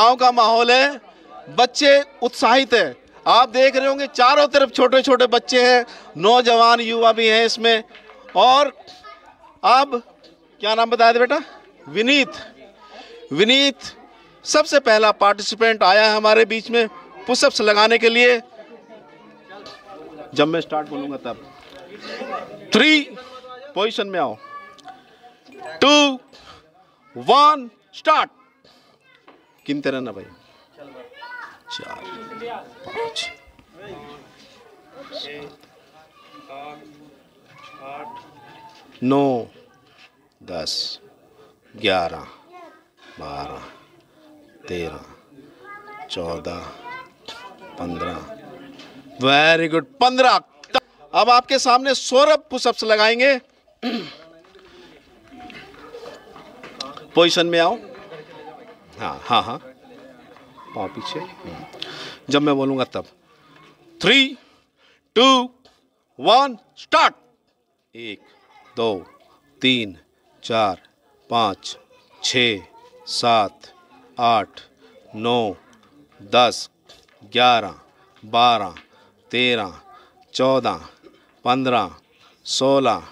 गाँव का माहौल है, बच्चे उत्साहित है। आप देख रहे होंगे, चारों तरफ़ छोटे छोटे बच्चे हैं, नौजवान युवा भी हैं इसमें। और अब, क्या नाम बताया था बेटा? विनीत। विनीत, सबसे पहला पार्टिसिपेंट आया है हमारे बीच में पुशअप्स लगाने के लिए। जब मैं स्टार्ट बोलूँगा तब। थ्री पोजीशन में आओ। टू वन स्टार्ट गिनते रहना भाई? चार। पाँच। नौ। दस। ग्यारह। बारह। तेरह। चौदह। पंद्रह। वेरी गुड पंद्रह। अब आपके सामने सौरभ पुशअप्स लगाएँगे। पोजीशन में आओ। हाँ हाँ हाँ। पाँव पीछे। जब मैं बोलूँगा तब। थ्री टू वन स्टार्ट एक, दो, तीन, चार, पाँच, छ, सात, आठ, नौ, दस, ग्यारह, बारह, तेरह, चौदह, पंद्रह, सोलह,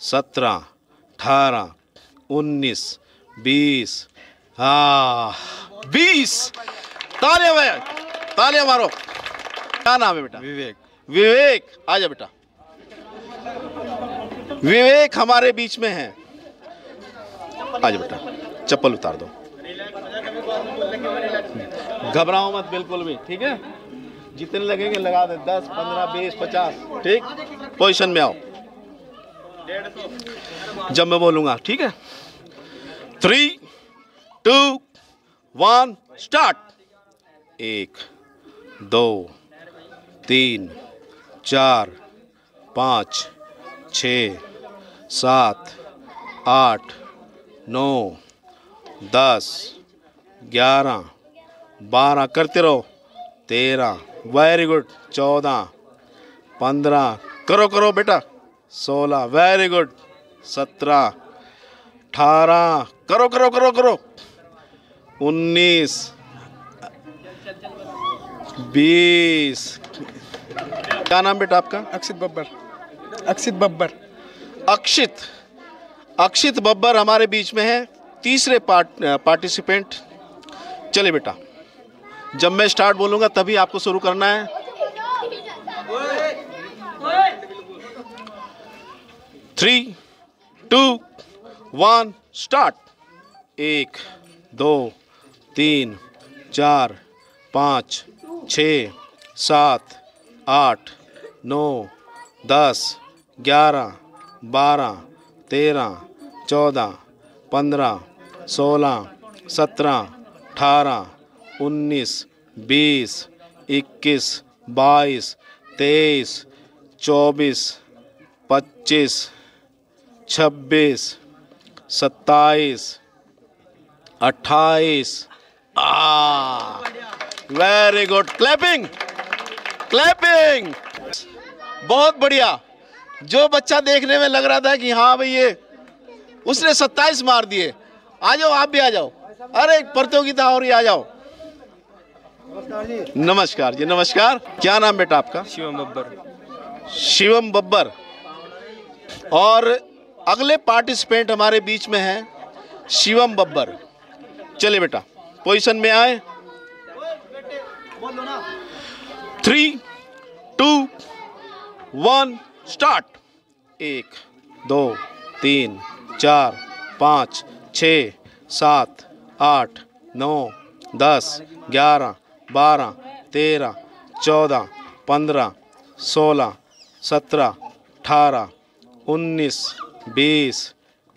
सत्रह, अठारह, उन्नीस, बीस। हाँ बीस! तालियाँ भाई तालियाँ मारो। क्या नाम है बेटा? विवेक। विवेक आ जा बेटा। विवेक हमारे बीच में है। आ जा बेटा चप्पल उतार दो। घबराओ मत बिल्कुल भी ठीक है? जितने लगेंगे लगा दे दस पंद्रह बीस पचास ठीक? पोजीशन में आओ। जब मैं बोलूँगा ठीक है? थ्री टू वन स्टार्ट एक, दो, तीन, चार, पाँच, छ, सात, आठ, नौ, दस, ग्यारह, बारह, करते रहो। तेरह वेरी गुड चौदह, पंद्रह, करो करो, बेटा। सोलह वेरी गुड सत्रह, अठारह, करो करो करो करो। उन्नीस बीस। क्या नाम बेटा आपका? अक्षित बब्बर। अक्षित बब्बर। अक्षित। अक्षित बब्बर हमारे बीच में है। तीसरे पार्ट पार्टिसिपेंट। चले बेटा जब मैं स्टार्ट बोलूँगा तभी आपको शुरू करना है। Three two one start. एक दो तीन चार पाँच छ, सात, आठ, नौ, दस, ग्यारह, बारह, तेरह, चौदह, पंद्रह, सोलह, सत्रह, अठारह, उन्नीस, बीस, इक्कीस, बाईस, तेईस, चौबीस, पच्चीस, छब्बीस, सत्ताईस, अट्ठाईस। आ! वेरी गुड क्लैपिंग क्लैपिंग बहुत बढ़िया। जो बच्चा देखने में लग रहा था कि हाँ भाई ये उसने 27 मार दिए। आ जाओ आप भी आ जाओ। अरे प्रतियोगिता और ही आ जाओ। नमस्कार जी नमस्कार। क्या नाम बेटा आपका? शिवम बब्बर। शिवम बब्बर। और अगले पार्टिसिपेंट हमारे बीच में है शिवम बब्बर। चलिए बेटा पोजीशन में आए। थ्री टू वन स्टार्ट एक, दो, तीन, चार, पाँच, छ, सात, आठ, नौ, दस, ग्यारह, बारह, तेरह, चौदह, पंद्रह, सोलह, सत्रह, अठारह, उन्नीस, बीस,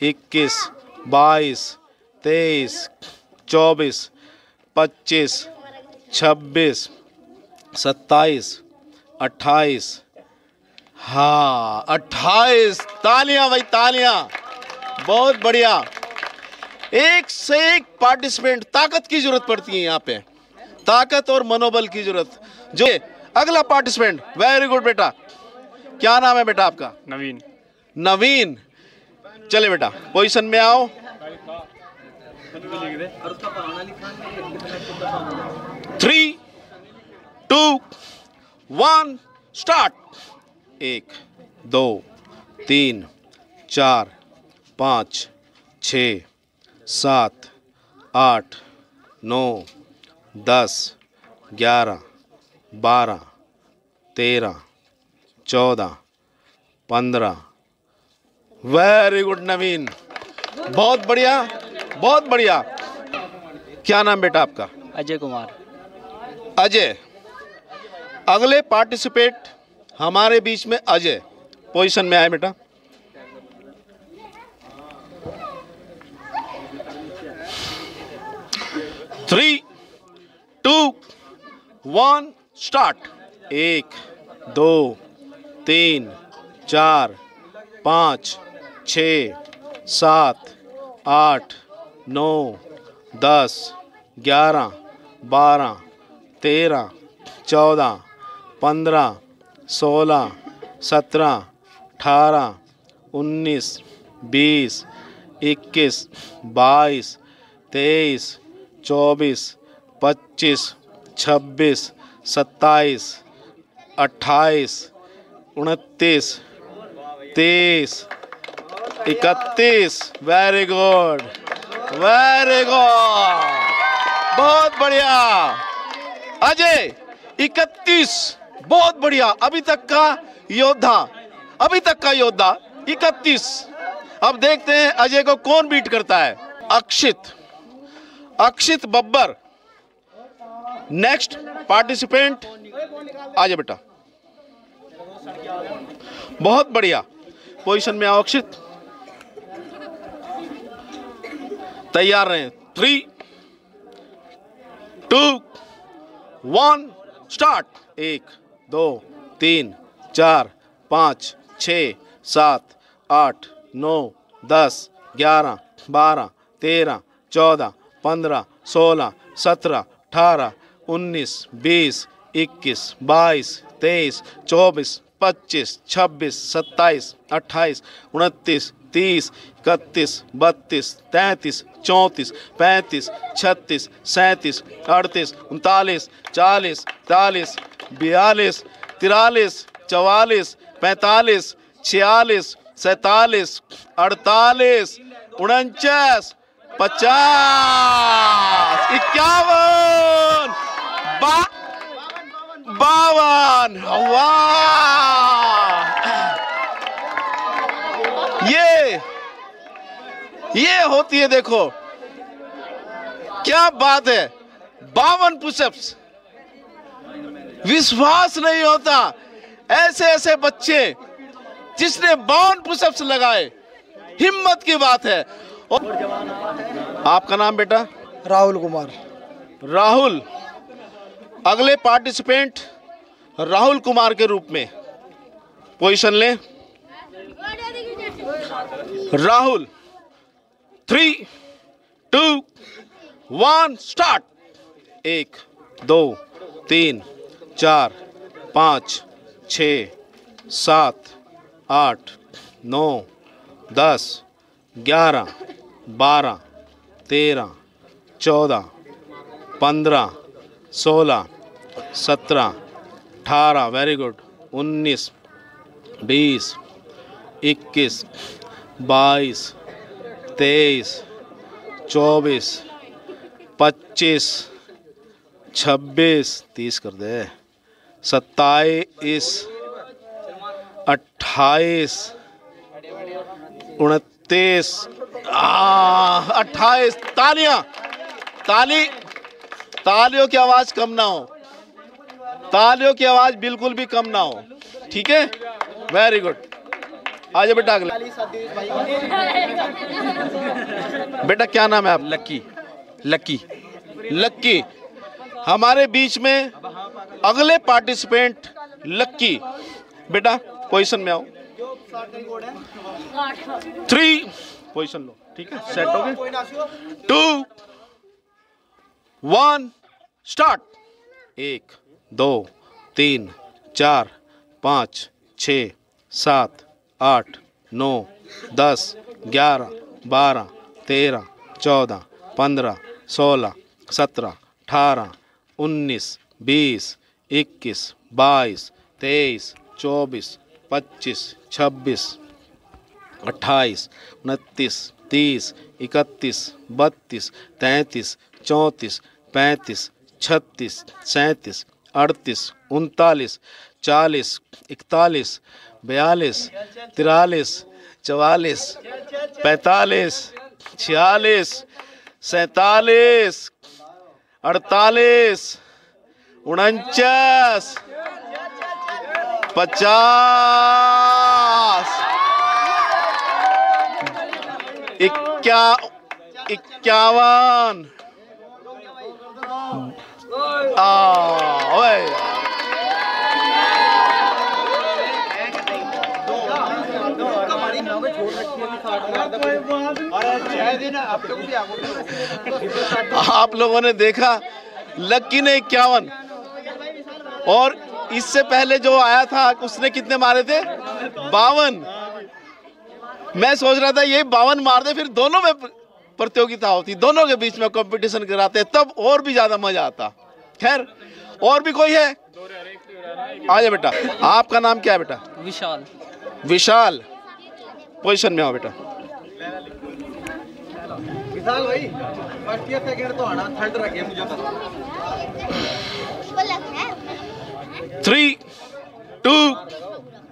इक्कीस, बाईस, तेईस, चौबीस, पच्चीस छब्बीस सत्ताईस अट्ठाईस। हाँ अट्ठाईस। तालियाँ भाई तालियाँ। बहुत बढ़िया। एक से एक पार्टिसिपेंट ताकत की ज़रूरत पड़ती है यहाँ पे। ताकत और मनोबल की ज़रूरत। जो अगला पार्टिसिपेंट वेरी गुड बेटा। क्या नाम है बेटा आपका? नवीन। नवीन। चले बेटा पोजीशन में आओ। थ्री टू वन स्टार्ट एक, दो, तीन, चार, पाँच, छ, सात, आठ, नौ, दस, ग्यारह, बारह, तेरह, चौदह, पंद्रह। वेरी गुड नवीन बहुत बढ़िया बहुत बढ़िया। क्या नाम बेटा आपका? अजय कुमार। अजय। अगले पार्टिसिपेट हमारे बीच में अजय। पोजीशन में आए बेटा। थ्री टू वन स्टार्ट एक, दो, तीन, चार, पाँच, छ, सात, आठ, नौ, दस, ग्यारह, बारह तेरह, चौदह, पंद्रह, सोलह, सत्रह, अठारह, उन्नीस, बीस, इक्कीस, बाईस, तेईस, चौबीस, पच्चीस, छब्बीस, सत्ताईस, अट्ठाईस, उनतीस, तीस, इकतीस। वेरी गुड वेरी गुड बहुत बढ़िया। अजय, इकतीस, बहुत बढ़िया, अभी तक का योद्धा, अभी तक का योद्धा, इकतीस। अब देखते हैं अजय को कौन बीट करता है। अक्षित अक्षित बब्बर नेक्स्ट पार्टिसिपेंट आ जाए बेटा। बहुत बढ़िया पोजीशन में आओ अक्षित। तैयार रहे। Three two one, start. एक, दो, तीन, चार, पाँच, छ, सात, आठ, नौ, दस, ग्यारह, बारह, तेरह, चौदह, पंद्रह, सोलह, सत्रह, अठारह, उन्नीस, बीस, इक्कीस, बाईस, तेईस, चौबीस, पच्चीस, छब्बीस, सत्ताईस, अट्ठाईस, उनतीस तीस, इकतीस, बत्तीस, तैंतीस, चौंतीस, पैंतीस, छत्तीस, सैंतीस, अड़तीस, उनतालीस, चालीस तालीस बयालीस, तिरालीस, चवालीस, पैंतालीस, छियालीस, सैतालीस, अड़तालीस, उनचास, पचास, इक्यावन, बा बावन, वाह ये ये होती है देखो। क्या बात है? बावन पुशअप्स विश्वास नहीं होता। ऐसे ऐसे बच्चे जिसने बावन पुशअप्स लगाए हिम्मत की बात है। और आपका नाम बेटा? राहुल कुमार। राहुल। अगले पार्टिसिपेंट राहुल कुमार के रूप में। पोजीशन लें। Rahul. Three two one start एक, दो, तीन, चार, पाँच, छ, सात, आठ, नौ, दस, ग्यारह, बारह, तेरह, चौदह, पंद्रह, सोलह, सत्रह, अठारह वेरी गुड उन्नीस, बीस, इक्कीस, बाईस तेईस, चौबीस, पच्चीस, छब्बीस, तीस कर दे। सत्ताईस, अट्ठाईस, उनतीस अट्ठाईस, तालियाँ, ताली, तालियों की आवाज़ कम ना हो। तालियों की आवाज़ बिल्कुल भी कम ना हो। ठीक है? वेरी गुड आजा बेटा अगला। बेटा क्या नाम है आप? लक्की। लक्की। लक्की। हमारे बीच में अगले पार्टिसिपेंट लक्की। बेटा पोजीशन में आओ। थ्री। पोजीशन लो। ठीक है सेट हो गए। टू। वन। स्टार्ट। एक दो तीन चार पाँच छ सात आठ, नौ, दस, ग्यारह, बारह, तेरह, चौदह, पंद्रह, सोलह, सत्रह, अठारह, उन्नीस, बीस, इक्कीस, बाईस, तेईस, चौबीस, पच्चीस, छब्बीस, अट्ठाईस, उनतीस, तीस, इकतीस, बत्तीस, तैंतीस, चौंतीस, पैंतीस, छत्तीस, सैंतीस, अड़तीस, उनतालीस, चालीस, इकतालीस बयालीस तिरालीस चवालीस पैंतालीस छियालीस सैतालीस अड़तालीस उनचास पचास इक्या इक्यावन। आ ओए आप लोगों ने देखा लक्की ने इक्यावन। और इससे पहले जो आया था उसने कितने मारे थे? बावन। मैं सोच रहा था ये बावन मार दे फिर दोनों में प्रतियोगिता होती दोनों के बीच में कंपटीशन कराते तब और भी ज़्यादा मज़ा आता। खैर और भी कोई है? आ जाए बेटा। आपका नाम क्या है बेटा? विशाल। विशाल। पोजीशन में आओ बेटा। थ्री टू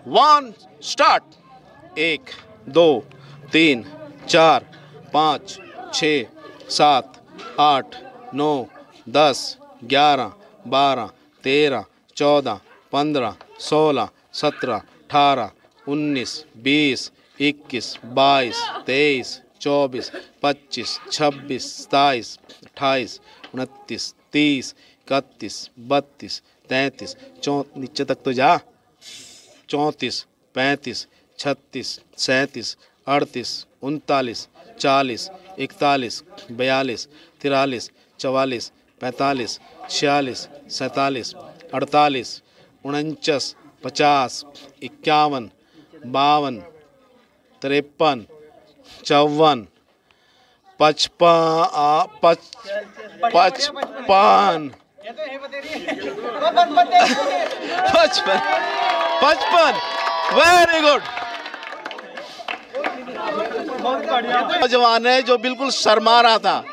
वन स्टार्ट एक, दो, तीन, चार, पाँच, छ, सात, आठ, नौ, दस, ग्यारह, बारह, तेरह, चौदह, पंद्रह, सोलह, सत्रह, अठारह, उन्नीस, बीस, इक्कीस, बाईस, तेईस चौबीस, पच्चीस, छब्बीस सताईस अट्ठाईस उनतीस, तीस, इकतीस, बत्तीस, तैंतीस, चौ, नीचे तक तो जा। चौंतीस, पैंतीस, छत्तीस, सैंतीस, अड़तीस, उनतालीस, चालीस, इकतालीस, बयालीस, तिरालीस, चवालीस, पैंतालीस, छियालीस, सैंतालीस, अड़तालीस, उनचास, पचास, इक्यावन, बावन, तिरपन चौवन पचपन पच पचपन पचपन पचपन वेरी गुड नौजवान है जो बिल्कुल शर्मा रहा था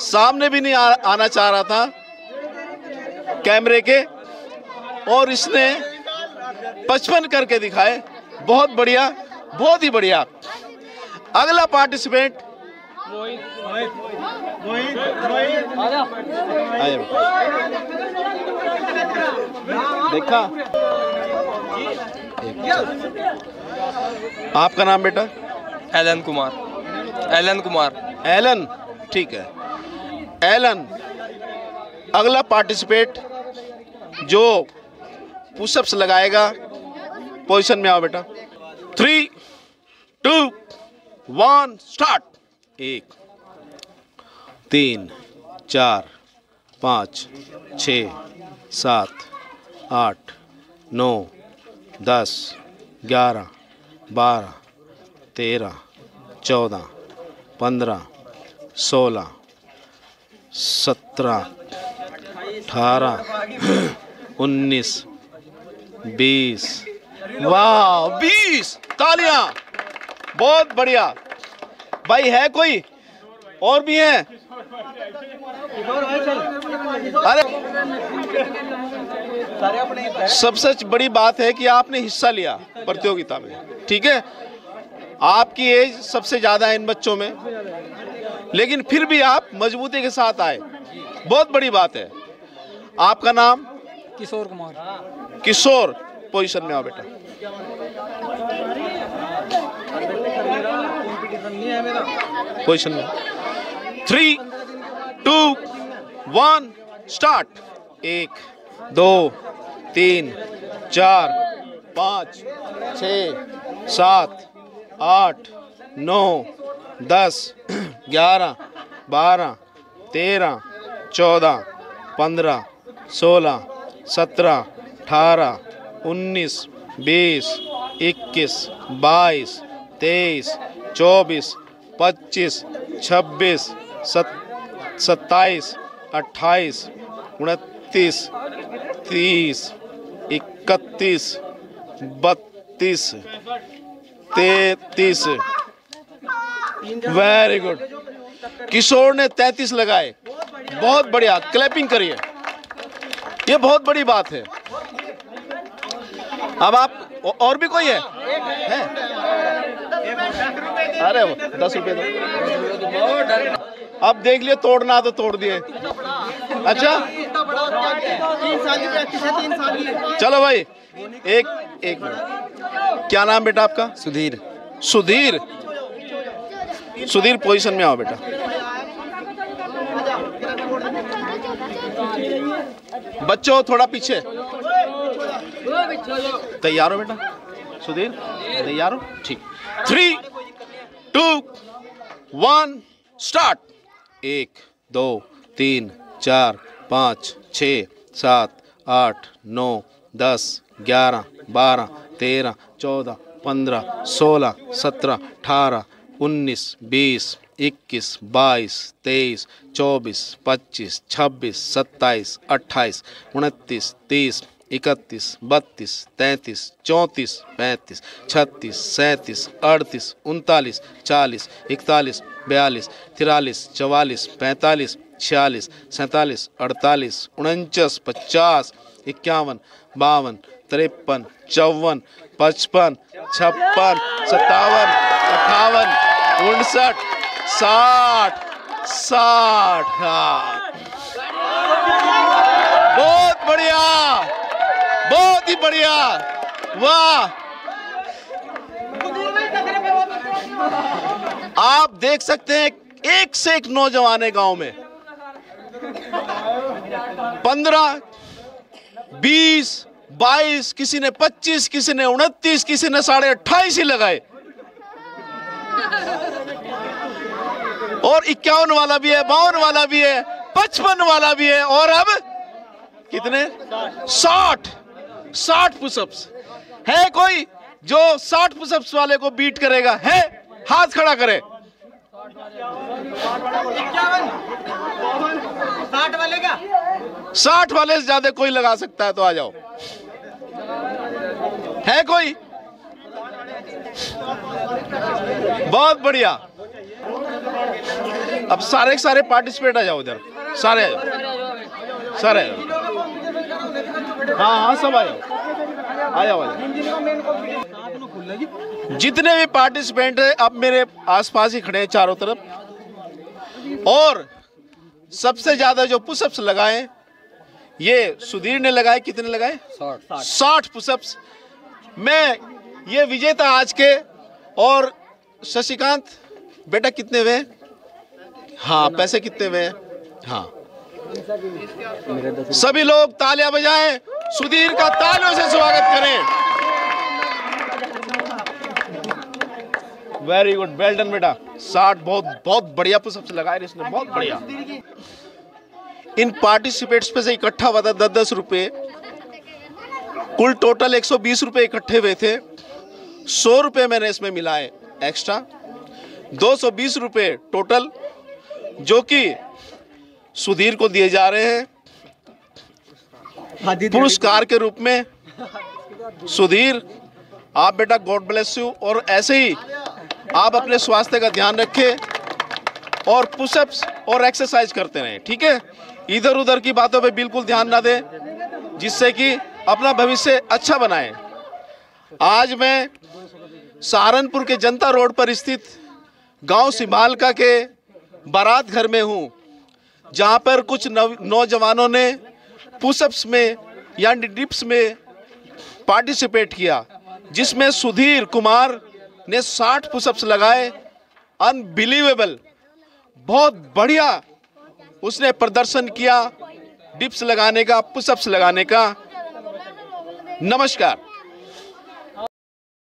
सामने भी नहीं आ, आना चाह रहा था कैमरे के और इसने पचपन करके दिखाए बहुत बढ़िया बहुत ही बढ़िया। अगला पार्टिसिपेंट देखा। आपका नाम बेटा? Alan Kumar. Alan Kumar. Alan. ठीक है। एलन अगला पार्टिसिपेट जो पुशअप्स लगाएगा पोजीशन में आओ बेटा। Three two one, start. एक, तीन, चार, पाँच, छ, सात, आठ, नौ, दस, ग्यारह, बारह, तेरह, चौदह, पंद्रह, सोलह, सत्रह, अठारह, उन्नीस, बीस। वाह, बीस, तालियाँ। बहुत बढ़िया। भाई है कोई? और भी हैं? अरे सबसे बड़ी बात है कि आपने हिस्सा लिया प्रतियोगिता में ठीक है? आपकी एज सबसे ज़्यादा है इन बच्चों में। लेकिन फिर भी आप मजबूती के साथ आए। बहुत बड़ी बात है। आपका नाम? किशोर कुमार। किशोर पोजीशन में आओ बेटा। में। थ्री टू वन स्टार्ट एक, दो, तीन, चार, पाँच, छ, सात, आठ, नौ, दस, ग्यारह, बारह, तेरह, चौदह, पंद्रह, सोलह, सत्रह, अठारह, उन्नीस, बीस, इक्कीस, बाईस तेईस चौबीस पच्चीस छब्बीस सत सत्ताईस अट्ठाईस उनतीस तीस इकतीस बत्तीस तैतीस। वेरी गुड किशोर ने तैतीस लगाए। बहुत बढ़िया। क्लैपिंग करिए। ये बहुत बड़ी बात है। अब आप और भी कोई है, है? अरे दस रुपए दो। अब देख लिए तोड़ना तो तोड़ दिए। अच्छा? चलो भाई एक एक मिनट। क्या नाम बेटा आपका? सुधीर। सुधीर? सुधीर पोजीशन में आओ बेटा। बच्चों थोड़ा पीछे। तैयार हो बेटा? सुधीर तैयार हो? ठीक। थ्री टू वन स्टार्ट एक, दो, तीन, चार, पाँच, छ, सात, आठ, नौ, दस, ग्यारह, बारह, तेरह, चौदह, पंद्रह, सोलह, सत्रह, अठारह, उन्नीस, बीस, इक्कीस, बाईस, तेईस, चौबीस, पच्चीस, छब्बीस, सत्ताईस, अट्ठाईस, उनतीस, तीस इकतीस बत्तीस, तैंतीस, चौंतीस, पैंतीस, छत्तीस, सैंतीस, अड़तीस, उनतालीस, चालीस, इकतालीस, बयालीस, तिरालीस, चवालीस, पैंतालीस, छियालीस, सैंतालीस, अड़तालीस, उनचास, पचास, इक्यावन, बावन, तिरपन, चौवन, पचपन, छप्पन, सत्तावन, अट्ठावन, उनसठ, साठ साठ हाँ। बहुत बढ़िया। बहुत ही बढ़िया। वाह। आप देख सकते हैं एक से एक नौजवान है गाँव में। पंद्रह, बीस, बाईस, किसी ने पच्चीस, किसी ने उनतीस, किसी ने साढ़े अट्ठाईस ही लगाए। और इक्यावन वाला भी है, बावन वाला भी है, पचपन वाला भी है, और अब कितने? साठ। साठ पुशअप्स। है कोई जो साठ पुशअप्स वाले को बीट करेगा? है? हाथ खड़ा करे। साठ वाले क्या साठ वाले से ज़्यादा कोई लगा सकता है तो आ जाओ। है कोई? बहुत बढ़िया। अब सारे के सारे पार्टिसिपेट आ जाओ इधर। सारे सारे हाँ हाँ सब आ जाओ आ जाओ आ जाओ जितने भी पार्टिसिपेंट है अब मेरे आसपास ही खड़े हैं चारों तरफ़। और सबसे ज़्यादा जो पुशअप्स लगाए ये सुधीर ने लगाए कितने लगाए? साठ। पुशअप्स मैं ये विजेता आज के और शशिकांत बेटा कितने हुए हाँ? पैसे कितने हुए हाँ। सभी लोग तालियाँ बजाएँ। सुधीर का तालियों से स्वागत करें। वेरी गुड वेल बेटा। साठ बहुत बहुत बढ़िया पुशअप्स लगाए इसने, बहुत बढ़िया। इन पार्टिसिपेट्स पे से इकट्ठा हुआ था दस दस रुपए। कुल टोटल 120 रुपए इकट्ठे हुए थे। सौ रुपए मैंने इसमें मिलाए एक्स्ट्रा 220 रुपए टोटल जो कि सुधीर को दिए जा रहे हैं। पुरस्कार के रूप में सुधीर आप बेटा गॉड ब्लेस यू और ऐसे ही आप अपने स्वास्थ्य का ध्यान रखें और पुशअप्स और एक्सरसाइज करते रहें ठीक है? इधर उधर की बातों पे बिल्कुल ध्यान ना दें जिससे कि अपना भविष्य अच्छा बनाएँ। आज मैं सहारनपुर के जनता रोड पर स्थित गाँव सिमालका के बारात घर में हूँ। जहाँ पर कुछ नव नौजवानों ने पुशअप्स में या डिप्स में पार्टिसिपेट किया, जिसमें सुधीर कुमार ने 60 पुशअप्स लगाए। अनबिलीवेबल। बहुत बढ़िया उसने प्रदर्शन किया डिप्स लगाने का, पुशअप्स लगाने का। नमस्कार।